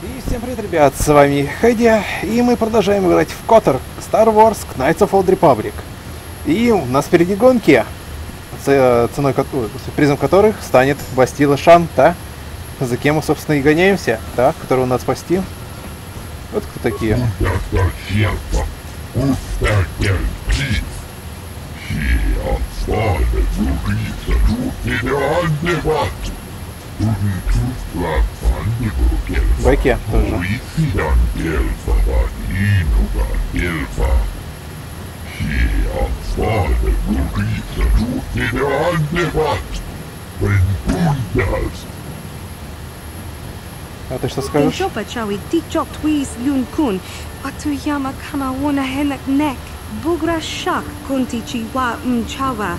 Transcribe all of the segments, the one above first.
И всем привет, ребят, с вами Хэдди, и мы продолжаем играть в Котор Star Wars Knights of Old Republic. И у нас впереди гонки, ценой, призом которых станет Бастила Шан, да? За кем мы, собственно, и гоняемся, да? Которого надо спасти. Вот кто такие. Байке тоже. А ты что скажешь? Bugra shak kunti chiwa mchawa.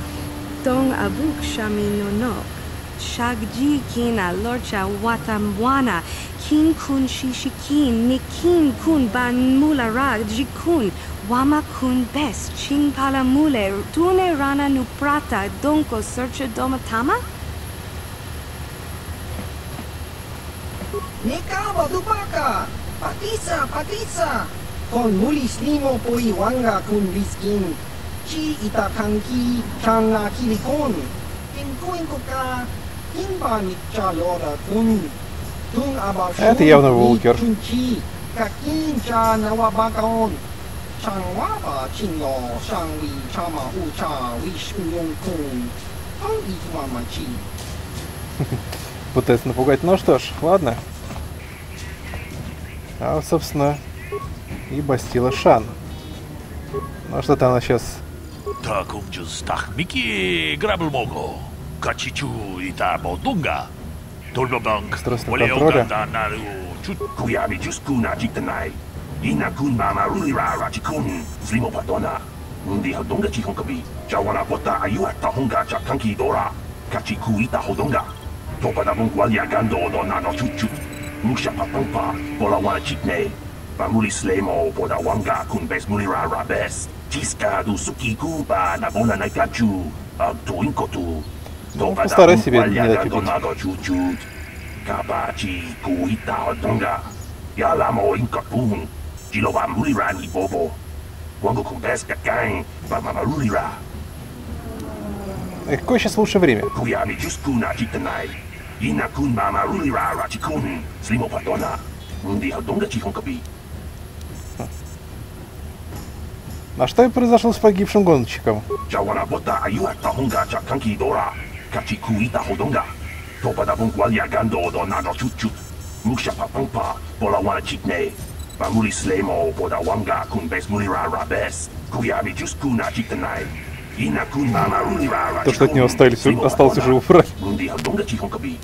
Dong abuk shami no nok. Shagji kina lorcha watamwana. Kin kun shishikin nikin kun ban mulara jikun. Wama kun bes ching pala mule. Tune rana nuprata donko searcha domatama? Nekaba dupaka! Patisa, patisa! Kon mulis limo poi wanga kun riskin. Chi ita kanki chan na kilikon. Kinkuin ko Это явно machi. Пытается напугать. Ну что ж, ладно. А, собственно, и Бастила Шан. Ну что-то она сейчас... Так же стах мики грабл мого. Kachichu ita bodunga. Tolobang, wale oganda naru chutku yabi chusku na chitanai. Ina kun mama ulira rachikun, slimo patona. Undi hodonga chihonkabi, chawana bota ayua tahonga chakanki dora. Kachiku ita hodonga. Topa da mung walia gando do nano chuchu. Muksha papampa, bola wana chitne. Pamuli slemo boda wanga kun bes mulira rabes. Chiska du sukiku ba na bona nai kachu. Ag tuinkotu. Ну, постарайся себе не дать убить. Kabachi kuita hodonga. Yalamo inkapun. Jilo ba mulira ni bobo. Wango kun bes kakang. Ba mama rulira. Э, Какое сейчас лучшее время? Chitanai. Ina kun mama rulira rachikun. Slimo patona. Ndi hodonga chihonkabi. А что и произошло с погибшим гонщиком? Jawana bota ayua tahonga cha kanki dora. Kachi kuita hodonga. Topa da bung walia gando do nano chuchut. Musha papampa. Bola wana chitne. Bamuli slemo poda wanga kun bes mulira rabes. Kuyami juskuna chitanai. Ina kun mama rulira То, что от него остались, остался живой враг. Ndi hodonga chihonkabi.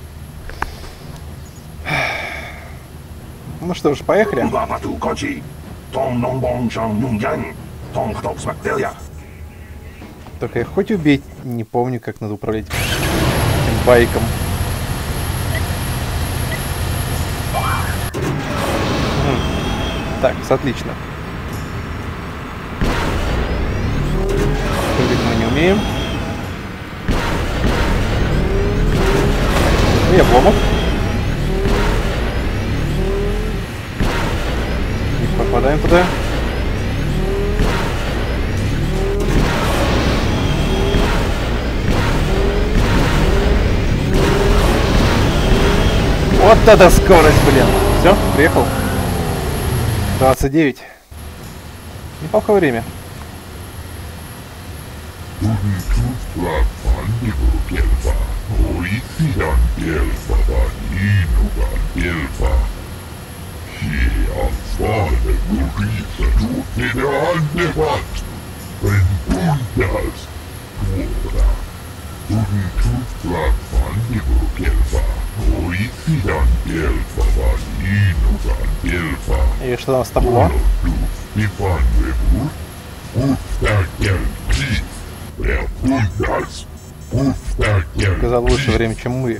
Ну что ж, поехали. Uga patu kochi. Tom non bong chang nung yang. Tom chtop smactelia. Только я хоть убить, не помню, как надо управлять байком. Так, отлично. Прыгать мы не умеем. И обломок. Не попадаем туда. Вот это скорость, блин. Все, приехал. 29. Неплохое время. И что там с табло? Показал лучше время, чем мы.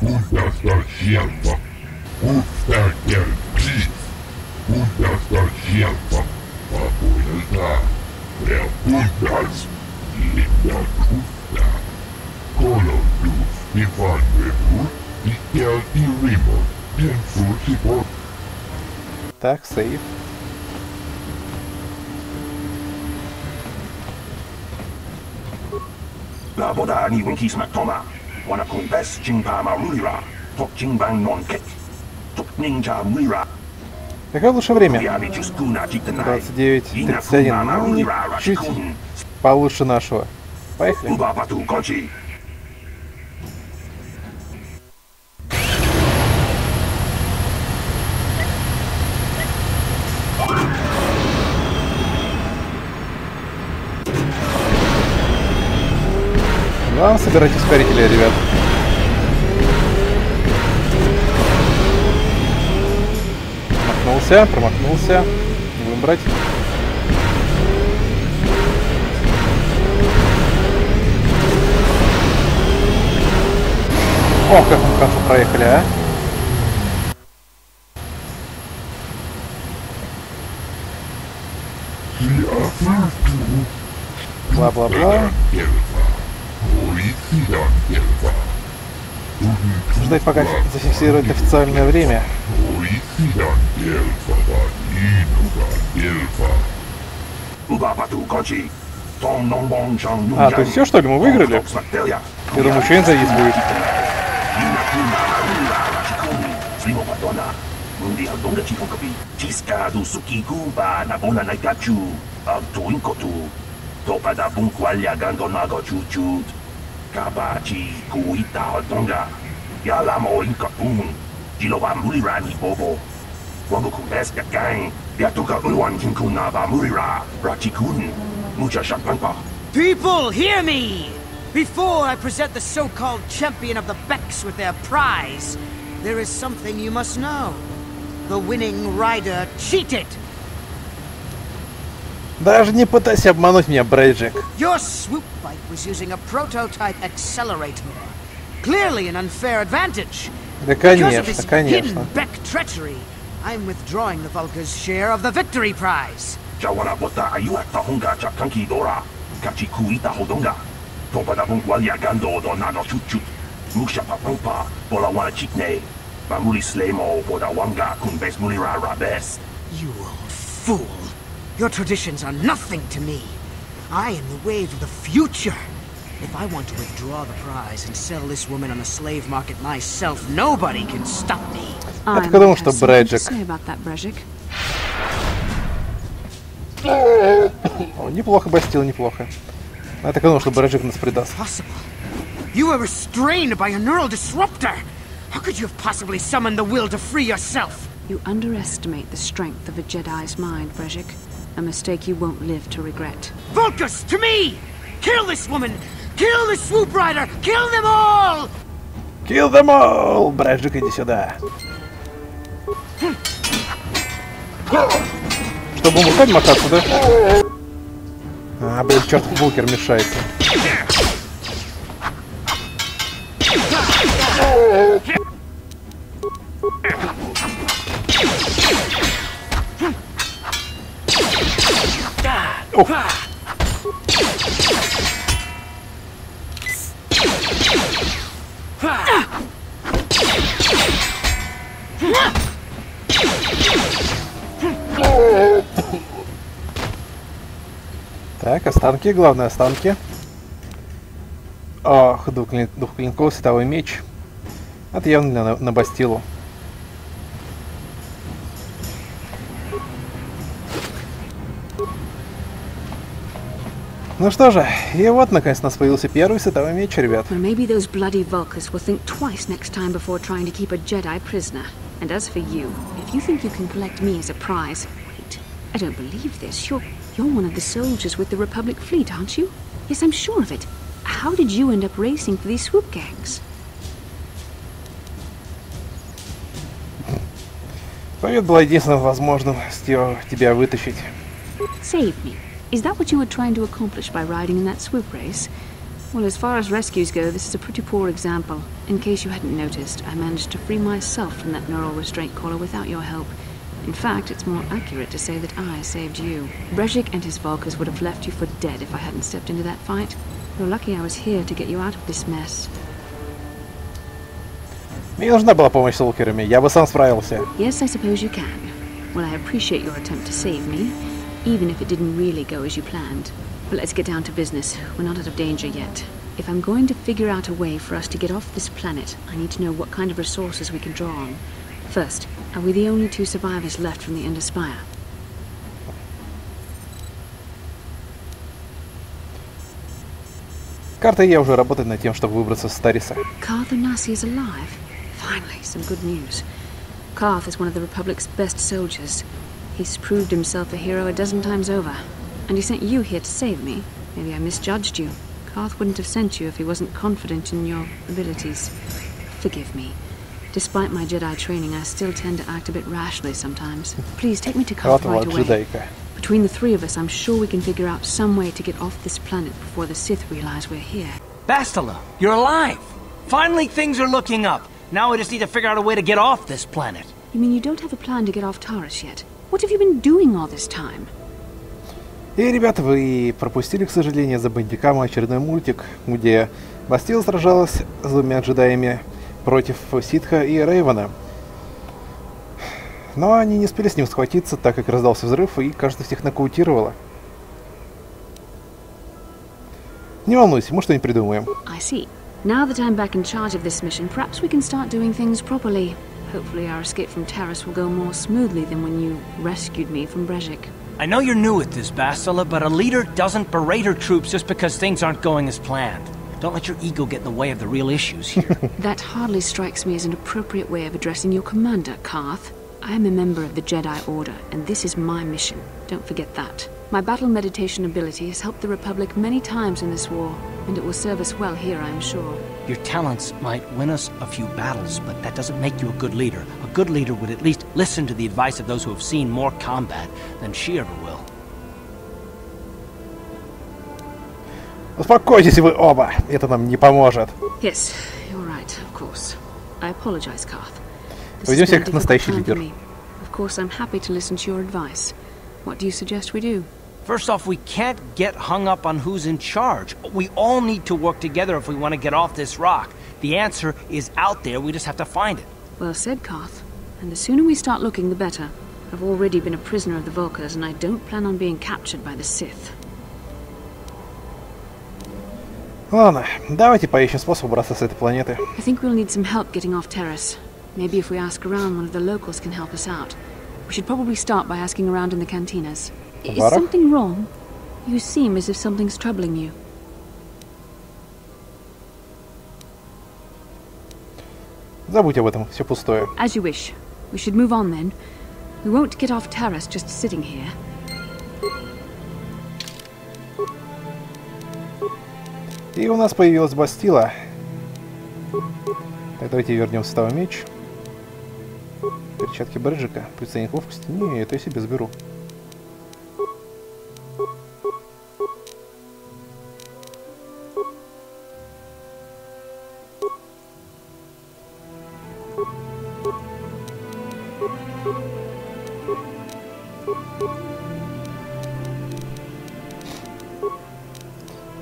Так, сейв. La boda ni winki smak toma. Wana kun bes jingpa ma rulira. Tok jingbang non kek. Tok ninja mulira. Какое лучше время? Kuyabi just kuna jittanai. 29, Ina 31. kun ma Ну, rulira чуть rachikun. получше нашего. Поехали. Собирать ускорители, ребят. Промахнулся, промахнулся. Не будем брать. О, как мы хорошо проехали, а? Бла-бла-бла. Ждать пока зафиксирует официальное время. А, то есть все, что ли, мы выиграли? Я думаю, еще один заезд будет. Slimo patona. Mundi ang donga chiko kapi. Chiska du sukiku ba na bona na gachu. Ang tuin ko tu. Topa da bung kwalya gando na go chuchut. Kabachi, Kuita Hatonga, Yalamo Inkapun, Jiloba Murirani Bobo, Wabukubeska Gang, Yatoka Unwan Kinkunaba Murira, Ratikun, Mucha Shakmanpa. People, hear me! Before I present the so-called champion of the Becks with their prize, there is something you must know. The winning rider cheated Даже не пытайся обмануть меня, Брейджик. Your swoop bike was using a prototype accelerator. Clearly an unfair advantage. Да Because of конечно, this hidden конечно. Beck treachery, I'm withdrawing the Vulca's share of the victory prize. Jawana bota ayu at tahonga cha kanki dora. Kachi kuita hodonga. Topa da bung walia gando do nano chut chut. Musha papampa bola wana chikne. Mamuli slemo boda wanga kun bes mulira rabes. You old fool! Your traditions are nothing to me. I am the wave of the future. If I want to withdraw the prize and sell this woman on the slave market myself, nobody can stop me. I так и думал, might что have something to Брэджик. say about that, Brejik. О, неплохо, Бастил, неплохо. Я так и думал, что Брейджик нас предаст. Possible. You were restrained by a neural disruptor. How could you have possibly summoned the will to free yourself? You underestimate the strength of a Jedi's mind, Brejik. A mistake you won't live to regret. Vulcus, to me! Kill this woman! Kill the swoop rider! Kill them all! Kill them all! Брейджик, иди сюда. Что, будем выходить мотаться, да? А, блин, чертов бункер мешается. Ух. Так, останки, главное останки. Двухклин- двухклинковый световой меч. Это явно для на, на Бастилу. Ну что же, и вот наконец у нас появился первый световой меч, ребят. Well, maybe those bloody Vulcans will think twice next time before trying to keep a Jedi prisoner. And as for you, if you think you can collect me as a prize, wait. I don't believe this. You're you're one of the soldiers with the Republic fleet, aren't you? Yes, I'm sure of it. How did you end up racing for these swoop gangs? Победа была единственным возможным с те- тебя вытащить. Save me. Is that what you were trying to accomplish by riding in that swoop race? Well, as far as rescues go, this is a pretty poor example. In case you hadn't noticed, I managed to free myself from that neural restraint collar without your help. In fact, it's more accurate to say that I saved you. Brejik and his Volkers would have left you for dead if I hadn't stepped into that fight. You're lucky I was here to get you out of this mess. Мне нужна была помощь с лукерами, я бы сам справился. Yes, I suppose you can. Well, I appreciate your attempt to save me, even if it didn't really go as you planned. But let's get down to business. We're not out of danger yet. If I'm going to figure out a way for us to get off this planet, I need to know what kind of resources we can draw on. First, are we the only two survivors left from the Ender Spire? Карта и я уже работает над тем, чтобы выбраться с Тариса. Karth Onasi is alive. Finally, some good news. Karth is one of the Republic's best soldiers. He's proved himself a hero a dozen times over. And he sent you here to save me. Maybe I misjudged you. Karth wouldn't have sent you if he wasn't confident in your abilities. Forgive me. Despite my Jedi training, I still tend to act a bit rashly sometimes. Please take me to Karth right away. Between the three of us, I'm sure we can figure out some way to get off this planet before the Sith realize we're here. Bastila, you're alive! Finally, things are looking up. Now we just need to figure out a way to get off this planet. You mean you don't have a plan to get off Taurus yet? What have you been doing all this time? И, ребята, вы пропустили, к сожалению, за Бандикама очередной мультик, где Бастила сражалась с двумя джедаями против Ситха и Рейвена. Но они не успели с ним схватиться, так как раздался взрыв, и, кажется, всех нокаутировало. Не волнуйся, мы что-нибудь придумаем. I see. Now that I'm back in charge of this mission, perhaps we can start doing things properly. Hopefully our escape from Terrace will go more smoothly than when you rescued me from Brezhik. I know you're new at this, Bastila, but a leader doesn't berate her troops just because things aren't going as planned. Don't let your ego get in the way of the real issues here. That hardly strikes me as an appropriate way of addressing your commander, Karth. I am a member of the Jedi Order, and this is my mission. Don't forget that. My battle meditation ability has helped the Republic many times in this war, and it will serve us well here, I am sure. your talents might win us a few battles, but that doesn't make you a good leader. A good leader would at least listen to the advice of those who have seen more combat than she ever will. Успокойтесь вы оба, это нам не поможет. Yes, you're right, of course. I apologize, Karth. This Поведем has себя been a как настоящий difficult time for лидер. me. Of course, I'm happy to listen to your advice. What do you suggest we do? First off, we can't get hung up on who's in charge. We all need to work together if we want to get off this rock. The answer is out there, we just have to find it. Well said, Karth. And the sooner we start looking, the better. I've already been a prisoner of the Volkers, and I don't plan on being captured by the Sith. Ладно, давайте поищем способ убраться с этой планеты. I think we'll need some help getting off Terrace. Maybe if we ask around, one of the locals can help us out. We should probably start by asking around in the cantinas. I- Is Varach? something wrong? You seem as if something's troubling you. Забудь об этом, все пустое. As you wish. We should move on then. We won't get off Terrace just sitting here. И у нас появилась Бастила. Так, давайте вернем ставый меч. Перчатки Брэджика. Приценник ловкости. Не, это я себе заберу.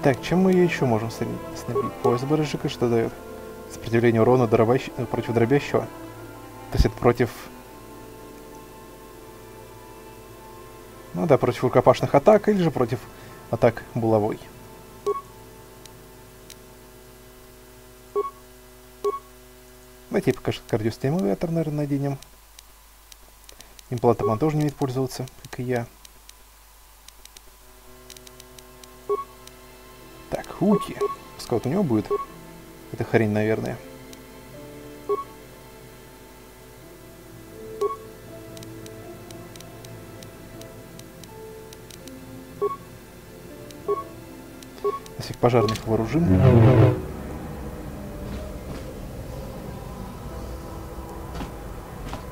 Так, чем мы ее еще можем снаб- снабдить? Пояс барыжика что дает? Сопротивление урона дробящ- против дробящего. Это против... Ну да, против рукопашных атак или же против атак булавой. Давайте пока что кардиостимулятор, наверное, наденем. Имплантом он тоже не умеет пользоваться, как и я. Так, Хуки. Вот у него будет эта хрень, наверное. Пожарных вооружим.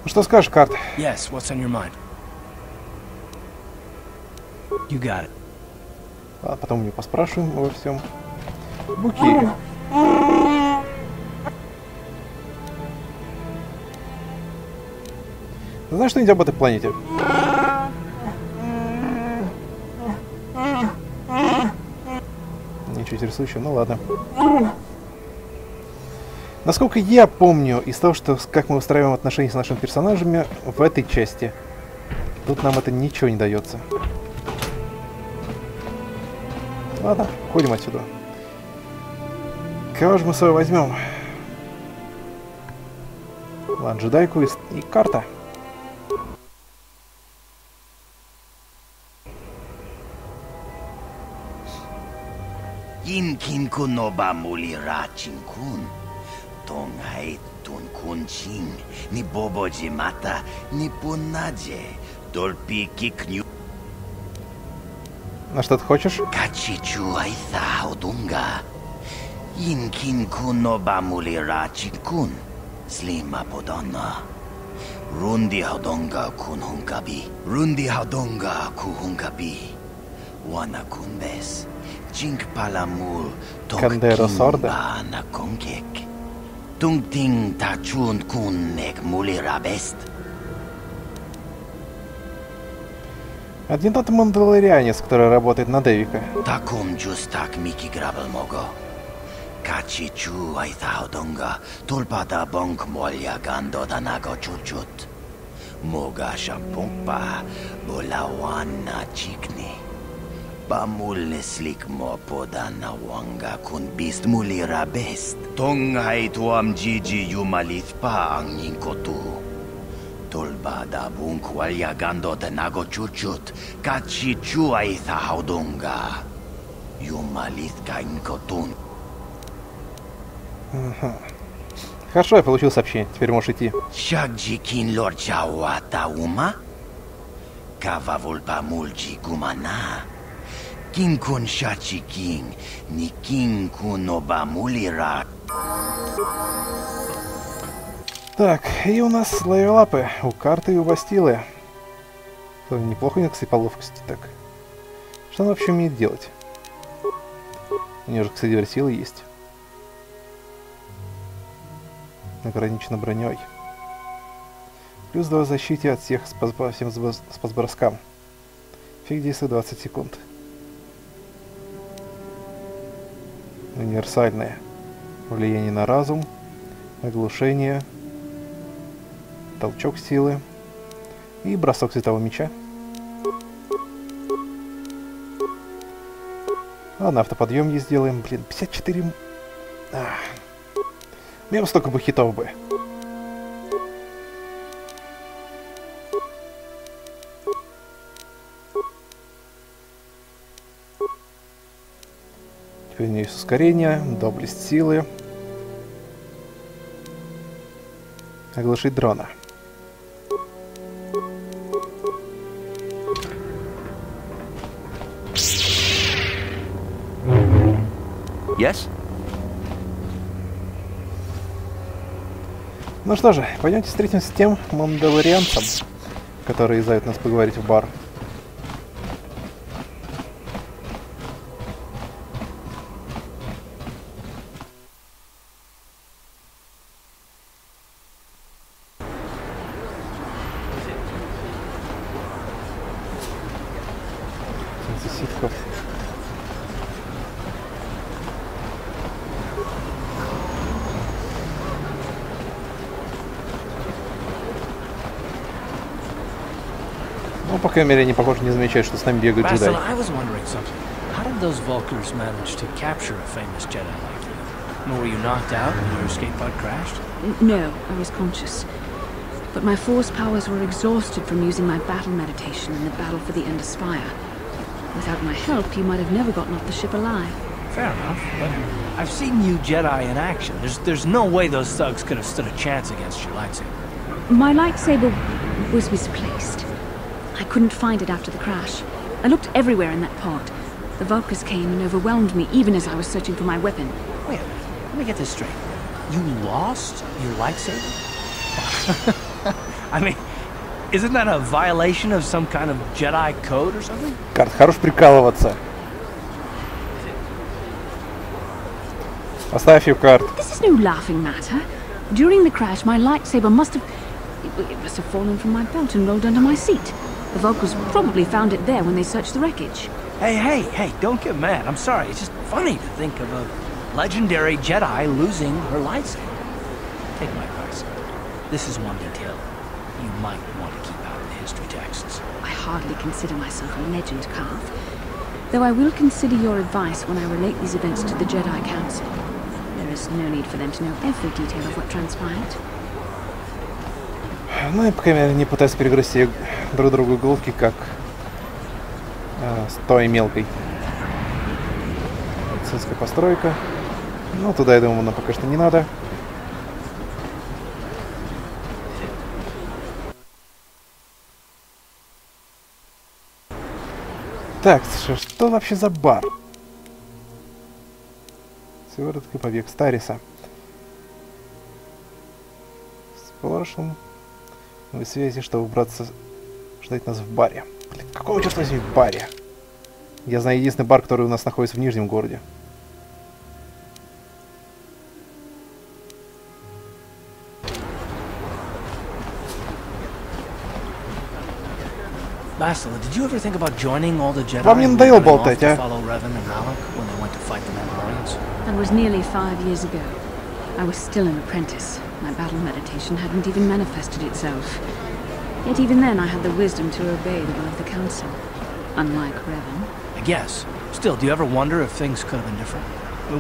Ну что скажешь, Карт? Yes, what's on your mind? You got it. А потом него поспрашиваем во всем. Буки. Знаешь что-нибудь об этой планете? Ничего интересующего, ну ладно. Насколько я помню из того, что как мы устраиваем отношения с нашими персонажами в этой части, Тут нам это ничего не дается. Ладно, ходим отсюда. Кого же мы с собой возьмем? Ладно, джедайку и, и карта. Kin kin kun no ba muli ra chin kun. Tong hai tun kun ching. Ni bobo jimata. Ni punaje. Dolpi kiknyu. На что ты хочешь? Kachichu ai tha odunga. Yin kin kun no ba muli ra chin kun. Slima podonna. Rundi haudonga Chink palamul. Candero sorda. na konkek. Tung ting ta chun kun nek muli rabest. Один тот мандалорианец, который работает на Дэвика. Takum justak miki grabel mogo. Kachi chu ai thaudonga. Tulpada bonk molya gando danago chuchut. Moga shampumpa. Bolawana chikni. Bamul slik mo podana wanga kun bist muli rabest. Tongai tuam jiji yumalith pa ang ninkotu. Tulbada bunk walya gando tenago chuchut. Kachi chu ai thaudonga. Yumalith ka inkotun. Хорошо, я получил сообщение. Теперь можешь идти. Shagji kin lor chawata uma? Kava Vulpa mulji gumana? Kin kun shachi king, ni king mulira. Так, и у нас лапы у карты и у Бастилы. Неплохо них, кстати, по ловкости так. Что она вообще умеет делать? У нее же, кстати, версилы есть. Ограничена броней. Плюс 2 защите от всех спас, всем сброс- спасброскам. Фиг действует 20 секунд. Универсальное. Влияние на разум. Оглушение. Толчок силы. И бросок светового меча. Ладно, автоподъем ей сделаем. Блин, 54... м- Ах. Меня бы столько бы хитов бы. Есть ускорение, доблесть силы. Оглушить дрона. Yes? Ну что же, пойдемте встретимся с тем мандалорианцем, который зовет нас поговорить в бар. по крайней мере, не похоже, не замечает, что с нами бегает Basil, джедай. I was wondering something. How did those Vulkars manage to capture a famous Jedi like you? And Were you knocked out when your escape pod crashed? N- No, I was conscious. But my force powers were exhausted from using my battle meditation in the battle for the Ender Spire. Without my help, you might have never gotten off the ship alive. Fair enough, but I've seen you Jedi in action. There's there's no way those thugs could have stood a chance against your lightsaber. My lightsaber was misplaced. I couldn't find it after the crash. I looked everywhere in that pod. The Vulkars came and overwhelmed me even as I was searching for my weapon. Wait a minute. Let me get this straight. You lost your lightsaber? I mean, isn't that a violation of some kind of Jedi code or something? Карт, хорош прикалываться. Оставь ее, Карт. This is no laughing matter. During the crash, my lightsaber must have. It, it must have fallen from my belt and rolled under my seat. The Vulkars probably found it there when they searched the wreckage. Hey, hey, hey, don't get mad. I'm sorry. It's just funny to think of a legendary Jedi losing her lightsaber. Take my advice. This is one detail you might want to keep out of the history texts. I hardly consider myself a legend, Carth. Though I will consider your advice when I relate these events to the Jedi Council. There is no need for them to know every detail of what transpired. Ну и, по крайней мере, не пытаюсь перегрызти друг другу головки, как э, с той мелкой медицинская постройка. Ну, туда, я думаю, нам пока что не надо. Так, слушай, что вообще за бар? Сыворотка побег Стариса. С прошлым вы связи, чтобы убраться, ждать нас в баре. Блин, какого черта возьми в баре? Я знаю единственный бар, который у нас находится в Нижнем городе. Bastila, did you ever think about joining all the Jedi Вам не надоело болтать, а? follow Revan and Malak when they went to fight the Mandalorians? That was nearly five years ago. I was still an apprentice. My battle meditation hadn't even manifested itself. Yet even then I had the wisdom to obey the will of the Council. Unlike Revan. I guess. Still, do you ever wonder if things could have been different?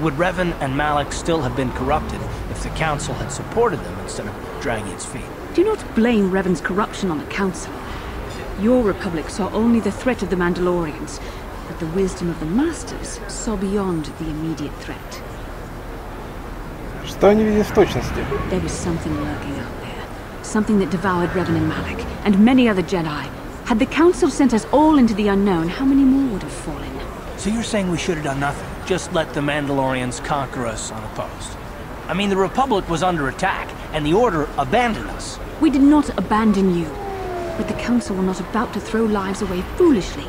Would Revan and Malak still have been corrupted if the Council had supported them instead of dragging its feet? Do not blame Revan's corruption on the Council. Your Republic saw only the threat of the Mandalorians, but the wisdom of the Masters saw beyond the immediate threat. Что они видят в точности? There was something lurking out there. Something that devoured Revan and Malak, and many other Jedi. Had the Council sent us all into the unknown, how many more would have fallen? So you're saying we should have done nothing? Just let the Mandalorians conquer us unopposed? I mean, the Republic was under attack, and the Order abandoned us. We did not abandon you. But the Council were not about to throw lives away foolishly.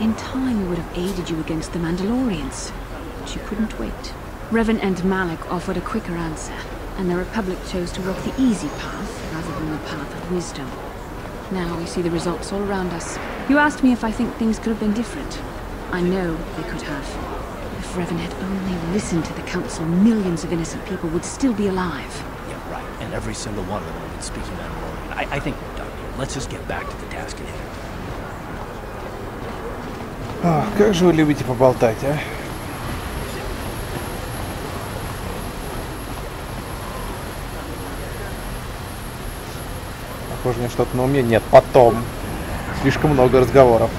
In time, we would have aided you against the Mandalorians. But you couldn't wait. Revan and Malak offered a quicker answer, and the Republic chose to walk the easy path rather than the path of wisdom. Now we see the results all around us. You asked me if I think things could have been different. I know they could have. If Revan had only listened to the Council, millions of innocent people would still be alive. Yeah, right. And every single one of them would have been speaking Mandalorian. I, I think we're done here. Let's just get back to the task at hand. Ах, как же вы любите поболтать, а? Похоже, мне что-то на уме. Нет, потом. Слишком много разговоров.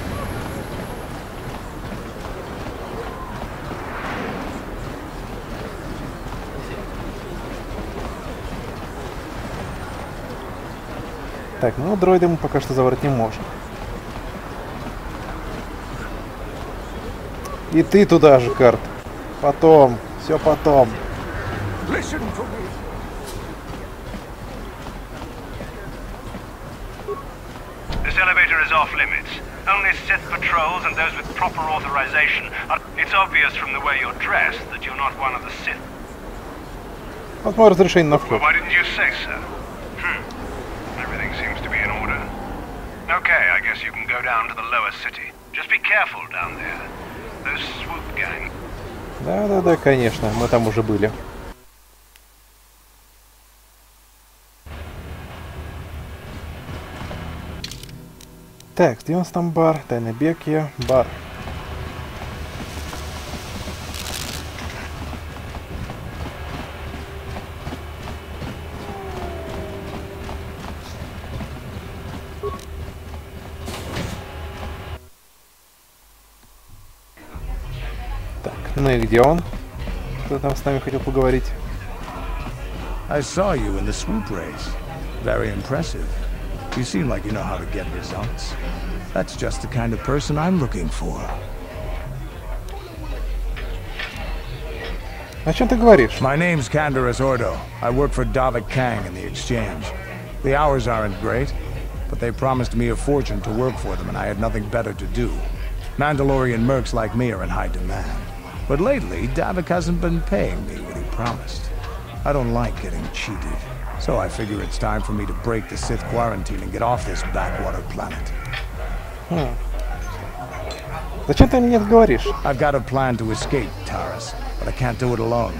Так, ну дроида мы пока что забрать не можем. И ты туда же, Карт. Потом. Все потом. Listen to me. This elevator is off limits. Only Sith patrols and those with proper authorization are... It's obvious from the way you're dressed that you're not one of the Sith. Вот мое разрешение на Well, вход. why didn't you say so? Hmm. Everything seems to be in order. Okay, I guess you can go down to the lower city. Just be careful down there. Those swoop gang. Да-да-да, конечно, мы там уже были. Так, где у нас там бар? Тайна Бекия, бар. Так, ну и где он? Кто там с нами хотел поговорить? I saw you in the swoop race. Very impressive. You seem like you know how to get results. That's just the kind of person I'm looking for. О чем ты говоришь? My name's Candaris Ordo. I work for Davik Kang in the exchange. The hours aren't great, but they promised me a fortune to work for them, and I had nothing better to do. Mandalorian mercs like me are in high demand. But lately, Davik hasn't been paying me what he promised. I don't like getting cheated. So I figure it's time for me to break the Sith quarantine and get off this backwater planet. Зачем ты мне это говоришь? I've got a plan to escape, Taras, but I can't do it alone.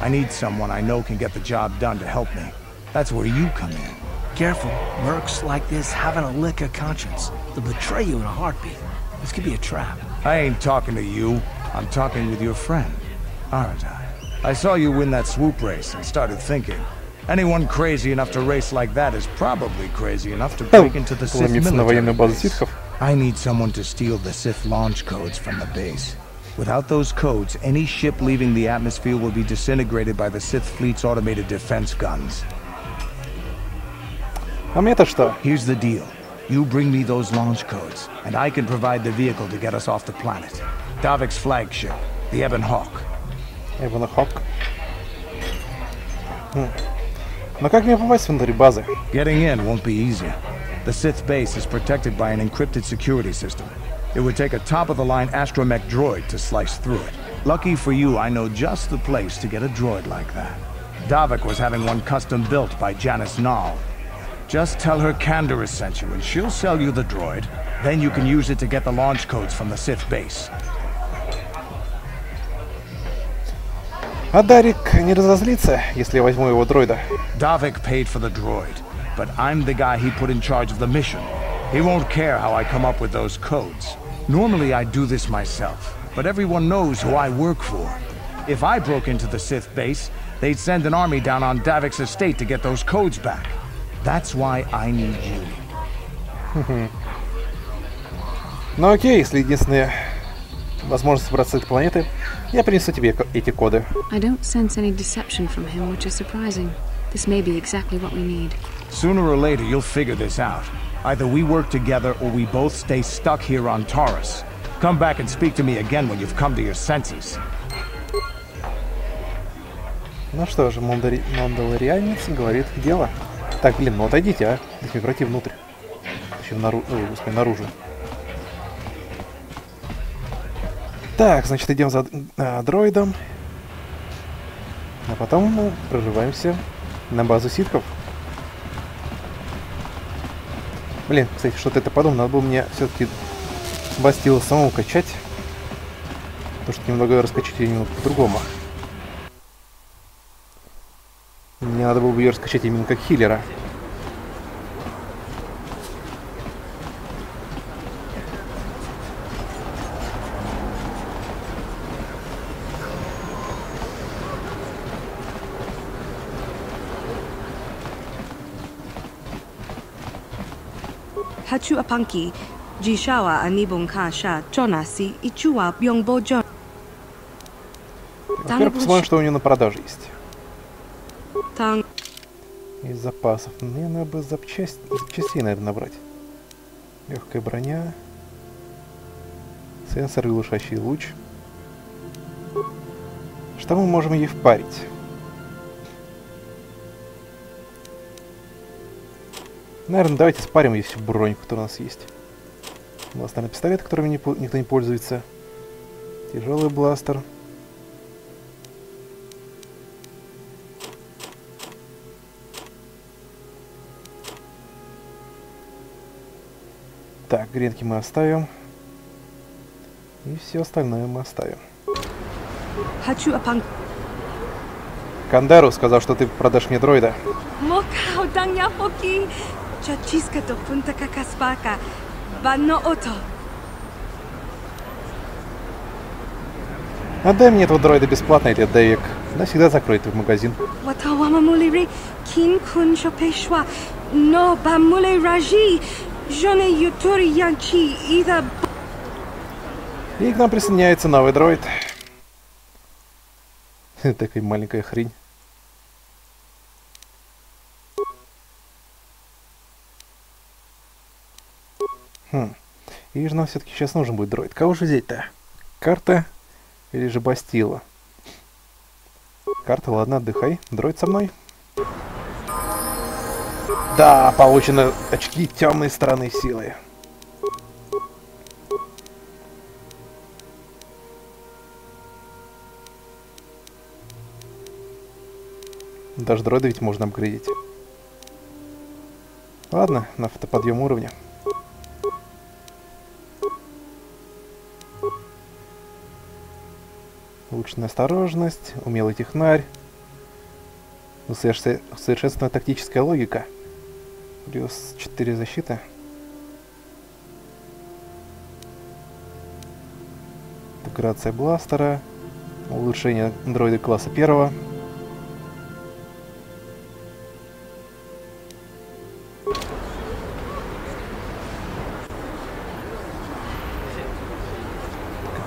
I need someone I know can get the job done to help me. That's where you come in. Careful. Mercs like this haven't a lick of conscience. They'll betray you in a heartbeat. This could be a trap. I ain't talking to you. I'm talking with your friend, aren't I? I saw you win that swoop race and started thinking. Anyone crazy enough to race like that is probably crazy enough to break into the Sith Вломиться на военную military базу base. ситхов. I need someone to steal the Sith launch codes from the base. Without those codes, any ship leaving the atmosphere will be disintegrated by the Sith fleet's automated defense guns. А мне-то что? Here's the deal. You bring me those launch codes, and I can provide the vehicle to get us off the planet. Davik's flagship, the Ebon Hawk. Эвана Хок. Хм. Но как мне попасть внутрь базы? Getting in won't be easy. The Sith base is protected by an encrypted security system. It would take a top-of-the-line astromech droid to slice through it. Lucky for you, I know just the place to get a droid like that. Davik was having one custom built by Janice Nall. Just tell her Canderous sent you, and she'll sell you the droid. Then you can use it to get the launch codes from the Sith base. А Дарик не разозлится, если я возьму его дроида? Davik paid for the droid, but I'm the guy he put in charge of the mission. He won't care how I come up with those codes. Normally I do this myself, but everyone knows who I work for. If I broke into the Sith base, they'd send an army down on Davik's estate to get those codes back. That's why I need you. Ну окей, если единственная возможность собраться с этой планеты, я принесу тебе эти коды. I don't sense any deception from him, which is surprising. This may be exactly what we need. Sooner or later, you'll figure this out. Either we work together or we both stay stuck here on Taurus. Come back and speak to me again when you've come to your senses. Ну что же, Мандари... Мандалорианец говорит дело. Так, блин, ну отойдите, а. Пройти внутрь. Точнее, нару... Ой, господи, наружу. Так, значит, идем за э, дроидом. А потом мы прорываемся на базу ситков. Блин, кстати, что-то это подумал, надо было мне все-таки бастила самому качать. Потому что немного раскачать ее по-другому. Мне надо было бы ее раскачать именно как хиллера. Apanki, jishawa anibon kasha, chonasi, ichua byongbo jon. Во-первых, посмотрим, что у нее на продаже есть. Тан Из запасов. Мне надо бы запчасть... запчастей, наверное, набрать. Легкая броня. Сенсор и глушащий луч. Что мы можем ей впарить? Наверное, давайте спарим ей всю броньку, которая у нас есть. Бластерный пистолет, которым не никто не пользуется. Тяжелый бластер. Так, гренки мы оставим. И все остальное мы оставим. hachu apanki. Кандеру сказал, что ты продашь мне дроида. Chachiska to punta kakaspaka. Bano ото. Отдай мне этого дроида бесплатно, или отдай. Навсегда закрой твой магазин. И к нам присоединяется новый дроид. Такая маленькая хрень. Же нам все-таки сейчас нужен будет дроид. Кого же взять-то? Карта или же Бастила? Карта, ладно, отдыхай. Дроид со мной. Да, получены очки темной стороны силы. Даже дроида ведь можно апгрейдить. Ладно, на автоподъем уровня. Улучшенная осторожность, умелый технарь, усоверше- усовершенствованная тактическая логика. Плюс 4 защиты. Интеграция бластера. Улучшение андроида класса первого.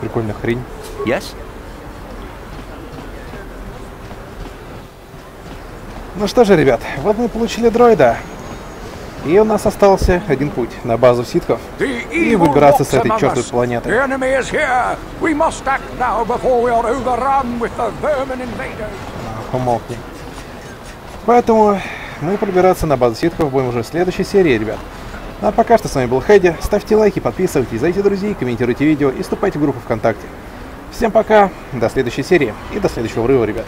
Прикольная хрень. Yes? Ну что же, ребят, вот мы получили дроида. И у нас остался один путь на базу ситхов. И выбираться с этой чертовой планеты. Умолкни. Поэтому мы пробираться на базу ситхов будем уже в следующей серии, ребят. Ну а пока что с вами был Хэдди. Ставьте лайки, подписывайтесь, зовите друзей, комментируйте видео и вступайте в группу ВКонтакте. Всем пока, до следующей серии и до следующего врыва, ребят.